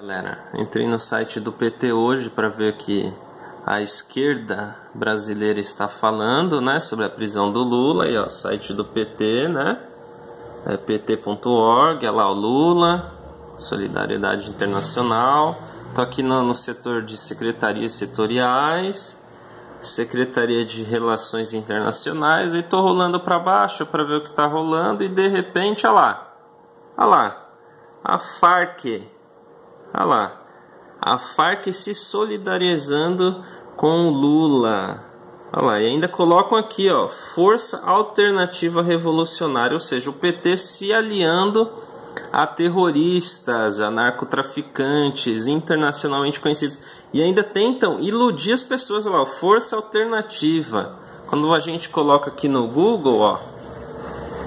Galera, entrei no site do PT hoje para ver o que a esquerda brasileira está falando, né, sobre a prisão do Lula, aí ó, site do PT, né, é pt.org, é lá o Lula, Solidariedade Internacional, tô aqui no, no setor de secretarias setoriais, Secretaria de Relações Internacionais, e tô rolando para baixo para ver o que está rolando e de repente, olha lá, olha lá, a FARC Olha lá. A Farc se solidarizando com o Lula. Olha lá, e ainda colocam aqui, ó, Força Alternativa Revolucionária, ou seja, o PT se aliando a terroristas, a narcotraficantes internacionalmente conhecidos. E ainda tentam iludir as pessoas, olha lá, Força Alternativa. Quando a gente coloca aqui no Google, ó,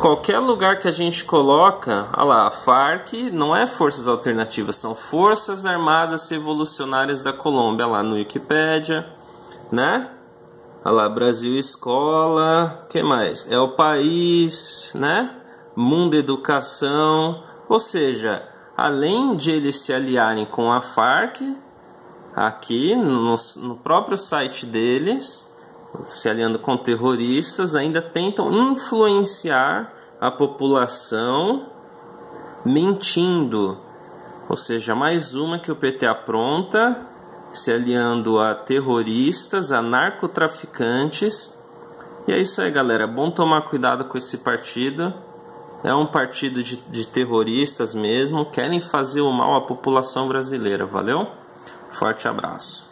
qualquer lugar que a gente coloca, olha lá, a FARC não é Forças Alternativas, são Forças Armadas Revolucionárias da Colômbia, lá no Wikipedia, né? Olha lá, Brasil Escola, que mais? É o país, né? Mundo Educação, ou seja, além de eles se aliarem com a FARC, aqui no, no próprio site deles, se aliando com terroristas, ainda tentam influenciar a população mentindo. Ou seja, mais uma que o PT apronta, se aliando a terroristas, a narcotraficantes. E é isso aí, galera. É bom tomar cuidado com esse partido. É um partido de, de terroristas mesmo. Querem fazer o mal à população brasileira. Valeu? Forte abraço.